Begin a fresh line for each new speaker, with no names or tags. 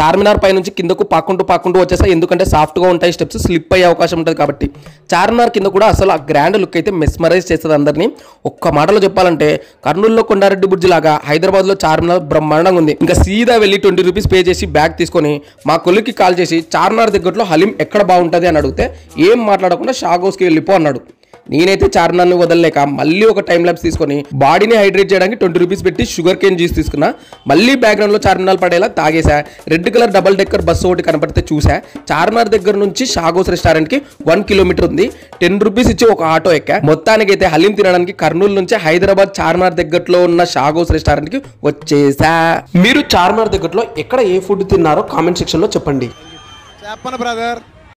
చార్మినార్ పై నుంచి కిందకు పాకుంటూ పాకుంటూ వచ్చేసా ఎందుకంటే సాఫ్ట్గా ఉంటాయి స్టెప్స్ స్లిప్ అయ్యే అవకాశం ఉంటుంది కాబట్టి. చార్మినార్ కింద కూడా అసలు ఆ గ్రాండ్ లుక్ అయితే మెస్మరైజ్ చేస్తుంది అందరినీ. ఒక్క మాటలో చెప్పాలంటే కర్నూలులో కొండారెడ్డి బుర్జ్ లాగా హైదరాబాద్లో చార్మినార్ బ్రహ్మాండంగా ఉంది. ఇంకా సీదా వెళ్ళి ట్వంటీ రూపీస్ పే చేసి బ్యాగ్ తీసుకొని మా కొలికి కాల్ చేసి చార్మినార్ దగ్గరలో హలీం ఎక్కడ బాగుంటుంది అని అడిగితే ఏం మాట్లాడకుండా షాగ్ హౌస్కి వెళ్ళిపో అన్నాడు. నేనైతే చార్మినార్ని వదలలేక మళ్ళీ ఒక టైం ల్యాబ్స్ తీసుకొని బాడీని హైడ్రేట్ చేయడానికి ట్వంటీ రూపీస్ పెట్టి షుగర్ కేన్ జ్యూస్ తీసుకున్నా. మళ్ళీ బ్యాక్గ్రౌండ్లో చార్మినార్ పడేలా తాగేసా red colour double decker bus ఒకటి కనపడితే చూసా చార్మినార్ దగ్గర నుంచి షాగోస్ రెస్టారెంట్కి వన్ కిలోమీటర్ ఉంది. టెన్ రూపీస్ ఇచ్చి ఒక ఆటో ఎక్కా. మొత్తానికి అయితే హలీం తినడానికి కర్నూలు నుంచి హైదరాబాద్ చార్మినార్ దగ్గరలో ఉన్న షాగోస్ రెస్టారెంట్కి వచ్చేసా మీరు చార్మినార్ దగ్గరలో ఎక్కడ ఏ ఫుడ్ తిన్నారో కామెంట్ సెక్షన్లో చెప్పండి.
చెప్పను బ్రదర్